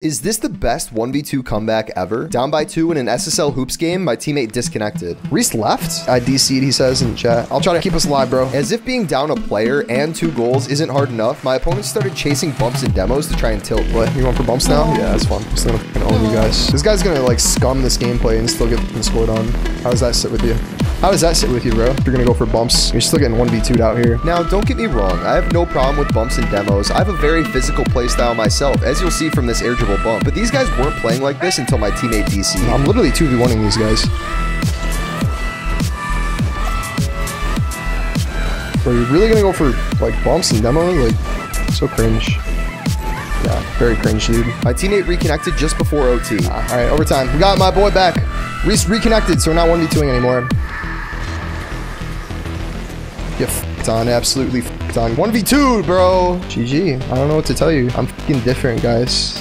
Is this the best 1v2 comeback ever? Down by two in an SSL Hoops game, my teammate disconnected. Reese left? I DC'd, he says in chat. I'll try to keep us alive, bro. As if being down a player and two goals isn't hard enough, my opponent started chasing bumps and demos to try and tilt. What, you going for bumps now? Yeah, that's fun. I'm still gonna own you guys. This guy's gonna like scum this gameplay and still get scored on. How does that sit with you? How does that sit with you, bro? You're gonna go for bumps. You're still getting 1v2'd out here. Now, don't get me wrong, I have no problem with bumps and demos. I have a very physical playstyle myself, as you'll see from this air dribble bump. But these guys weren't playing like this until my teammate DC. I'm literally 2v1ing these guys. Bro, you're really gonna go for like bumps and demo? Like, so cringe. Yeah, very cringe, dude. My teammate reconnected just before OT. Uh, all right, overtime. We got my boy back. Reese reconnected, so we're not 1v2ing anymore. You f***ed on, absolutely f***ed on. 1v2, bro. GG. I don't know what to tell you. I'm f***ing different, guys.